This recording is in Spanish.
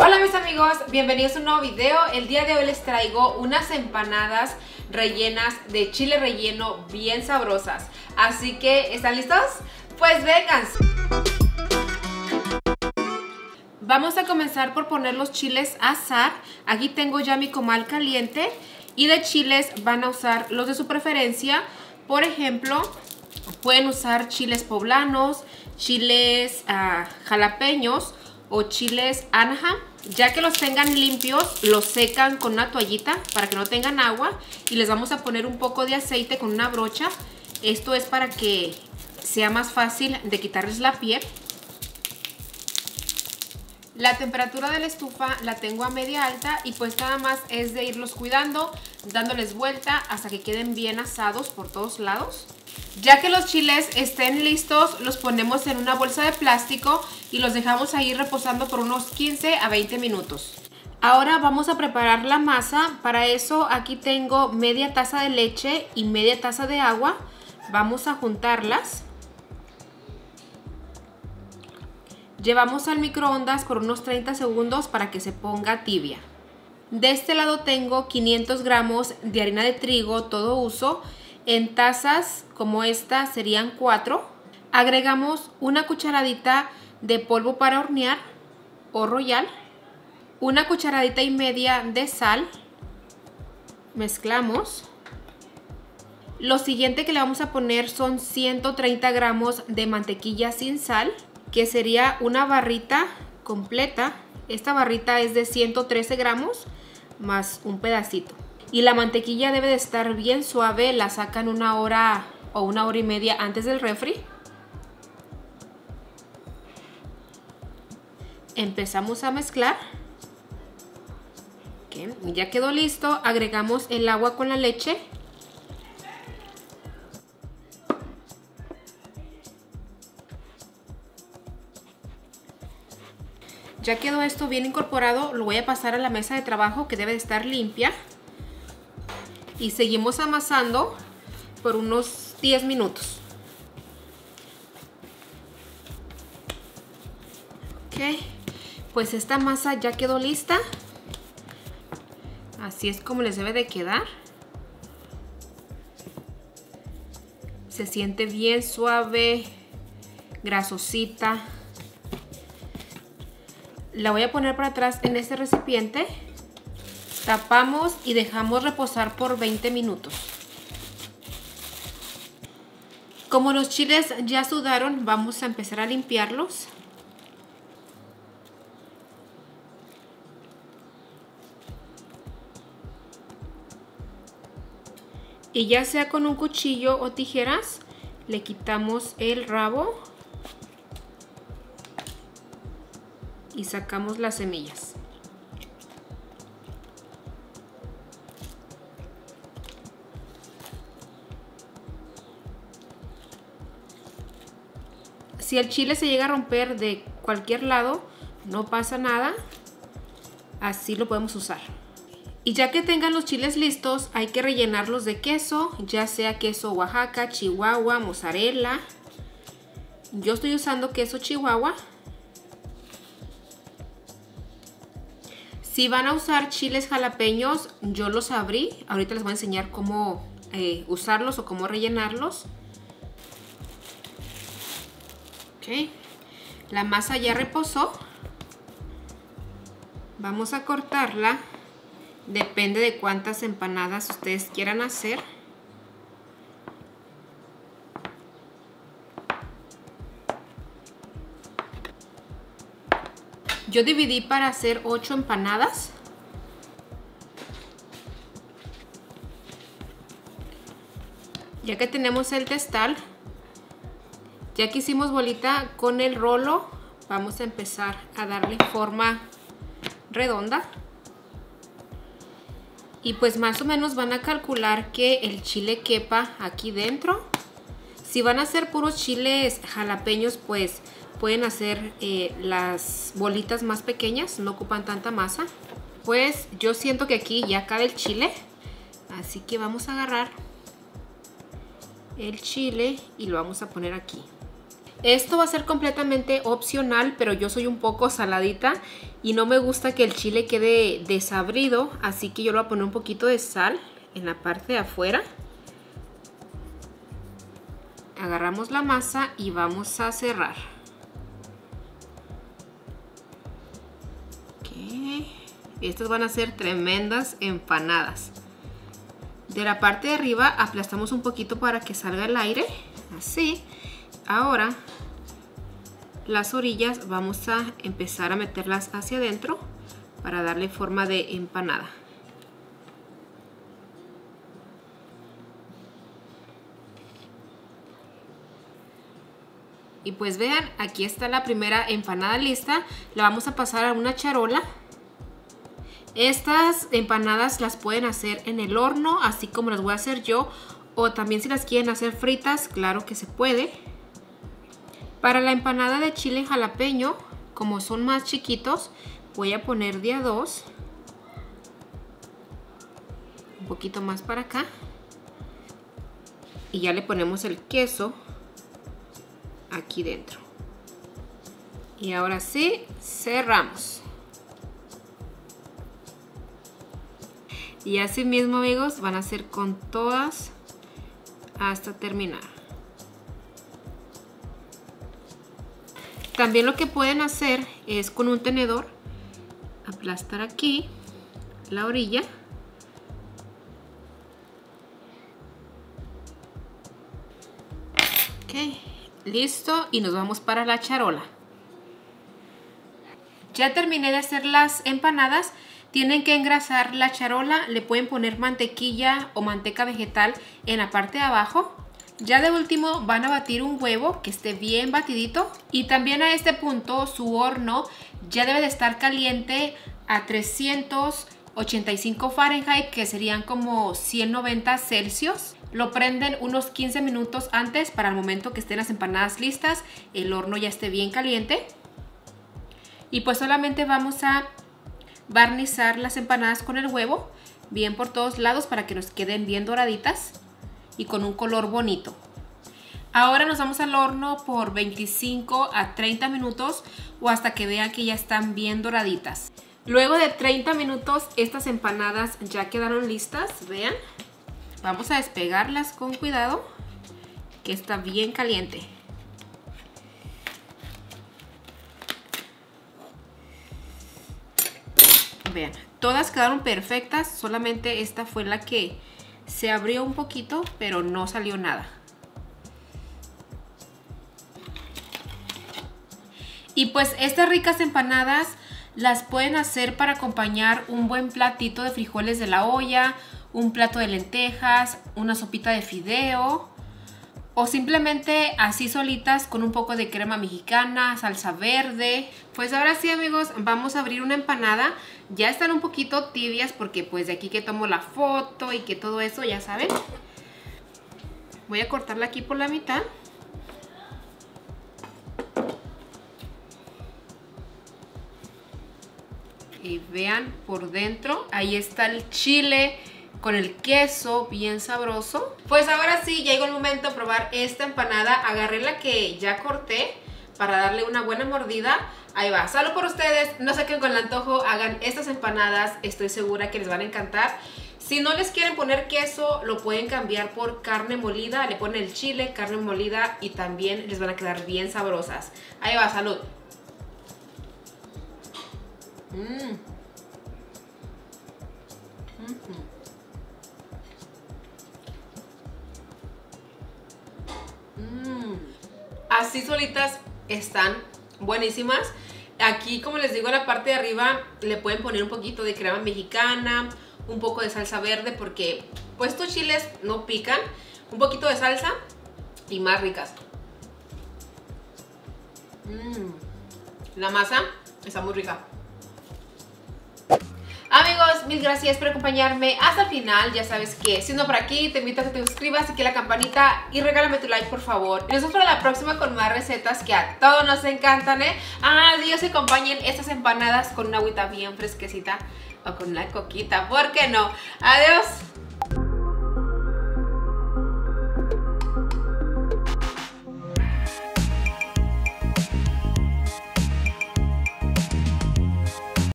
Hola mis amigos, bienvenidos a un nuevo video. El día de hoy les traigo unas empanadas rellenas de chile relleno bien sabrosas. Así que, ¿están listos? Pues vengan. Vamos a comenzar por poner los chiles a asar. Aquí tengo ya mi comal caliente. Y de chiles van a usar los de su preferencia. Por ejemplo, pueden usar chiles poblanos, chiles uh, jalapeños o chiles anaha. Ya que los tengan limpios, los secan con una toallita para que no tengan agua y les vamos a poner un poco de aceite con una brocha. Esto es para que sea más fácil de quitarles la piel. La temperatura de la estufa la tengo a media alta y pues nada más es de irlos cuidando, dándoles vuelta hasta que queden bien asados por todos lados. Ya que los chiles estén listos, los ponemos en una bolsa de plástico y los dejamos ahí reposando por unos 15 a 20 minutos. Ahora vamos a preparar la masa. Para eso aquí tengo media taza de leche y media taza de agua. Vamos a juntarlas. Llevamos al microondas por unos 30 segundos para que se ponga tibia. De este lado tengo 500 gramos de harina de trigo todo uso en tazas como esta serían 4. Agregamos una cucharadita de polvo para hornear o royal. Una cucharadita y media de sal. Mezclamos. Lo siguiente que le vamos a poner son 130 gramos de mantequilla sin sal, que sería una barrita completa. Esta barrita es de 113 gramos más un pedacito y la mantequilla debe de estar bien suave, la sacan una hora o una hora y media antes del refri. Empezamos a mezclar. ya quedó listo, agregamos el agua con la leche. Ya quedó esto bien incorporado, lo voy a pasar a la mesa de trabajo que debe de estar limpia y seguimos amasando por unos 10 minutos. Ok, pues esta masa ya quedó lista. Así es como les debe de quedar. Se siente bien suave, grasosita. La voy a poner para atrás en este recipiente. Tapamos y dejamos reposar por 20 minutos. Como los chiles ya sudaron, vamos a empezar a limpiarlos. Y ya sea con un cuchillo o tijeras, le quitamos el rabo y sacamos las semillas. Si el chile se llega a romper de cualquier lado, no pasa nada. Así lo podemos usar. Y ya que tengan los chiles listos, hay que rellenarlos de queso, ya sea queso Oaxaca, Chihuahua, mozzarella. Yo estoy usando queso Chihuahua. Si van a usar chiles jalapeños, yo los abrí. Ahorita les voy a enseñar cómo eh, usarlos o cómo rellenarlos. La masa ya reposó. Vamos a cortarla. Depende de cuántas empanadas ustedes quieran hacer. Yo dividí para hacer 8 empanadas. Ya que tenemos el testal, ya que hicimos bolita con el rolo, vamos a empezar a darle forma redonda. Y pues más o menos van a calcular que el chile quepa aquí dentro. Si van a hacer puros chiles jalapeños, pues pueden hacer eh, las bolitas más pequeñas, no ocupan tanta masa. Pues yo siento que aquí ya cabe el chile, así que vamos a agarrar el chile y lo vamos a poner aquí. Esto va a ser completamente opcional, pero yo soy un poco saladita y no me gusta que el chile quede desabrido, así que yo le voy a poner un poquito de sal en la parte de afuera. Agarramos la masa y vamos a cerrar. Estas van a ser tremendas empanadas. De la parte de arriba aplastamos un poquito para que salga el aire, así. Ahora las orillas vamos a empezar a meterlas hacia adentro para darle forma de empanada. Y pues vean, aquí está la primera empanada lista. La vamos a pasar a una charola. Estas empanadas las pueden hacer en el horno, así como las voy a hacer yo. O también si las quieren hacer fritas, claro que se puede. Para la empanada de chile jalapeño, como son más chiquitos, voy a poner de a dos. Un poquito más para acá. Y ya le ponemos el queso aquí dentro. Y ahora sí, cerramos. Y así mismo amigos van a hacer con todas hasta terminar. También lo que pueden hacer es con un tenedor aplastar aquí la orilla. Ok, listo y nos vamos para la charola. Ya terminé de hacer las empanadas. Tienen que engrasar la charola, le pueden poner mantequilla o manteca vegetal en la parte de abajo ya de último van a batir un huevo que esté bien batidito y también a este punto su horno ya debe de estar caliente a 385 Fahrenheit que serían como 190 Celsius. Lo prenden unos 15 minutos antes para el momento que estén las empanadas listas, el horno ya esté bien caliente. Y pues solamente vamos a barnizar las empanadas con el huevo bien por todos lados para que nos queden bien doraditas y con un color bonito. Ahora nos vamos al horno por 25 a 30 minutos o hasta que vean que ya están bien doraditas. Luego de 30 minutos estas empanadas ya quedaron listas, vean. Vamos a despegarlas con cuidado que está bien caliente. Vean, todas quedaron perfectas, solamente esta fue la que se abrió un poquito, pero no salió nada. Y pues estas ricas empanadas las pueden hacer para acompañar un buen platito de frijoles de la olla, un plato de lentejas, una sopita de fideo o simplemente así solitas con un poco de crema mexicana, salsa verde. Pues ahora sí amigos, vamos a abrir una empanada. Ya están un poquito tibias porque pues de aquí que tomo la foto y que todo eso, ya saben. Voy a cortarla aquí por la mitad. Y vean por dentro, ahí está el chile con el queso bien sabroso. Pues ahora sí, llegó el momento de probar esta empanada. Agarré la que ya corté para darle una buena mordida. Ahí va, solo por ustedes, no se queden con el antojo, hagan estas empanadas, estoy segura que les van a encantar. Si no les quieren poner queso, lo pueden cambiar por carne molida, le ponen el chile, carne molida y también les van a quedar bien sabrosas. Ahí va, salud. Mmm. Así solitas están buenísimas. Aquí, como les digo, en la parte de arriba le pueden poner un poquito de crema mexicana, un poco de salsa verde porque pues estos chiles no pican. Un poquito de salsa y más ricas. Mm. La masa está muy rica. Mil gracias por acompañarme hasta el final. Ya sabes que siendo por aquí, te invito a que te suscribas y que la campanita y regálame tu like, por favor. Nos vemos para la próxima con más recetas que a todos nos encantan, ¿eh? Dios, acompañen estas empanadas con una agüita bien fresquecita o con una coquita, ¿por qué no? Adiós.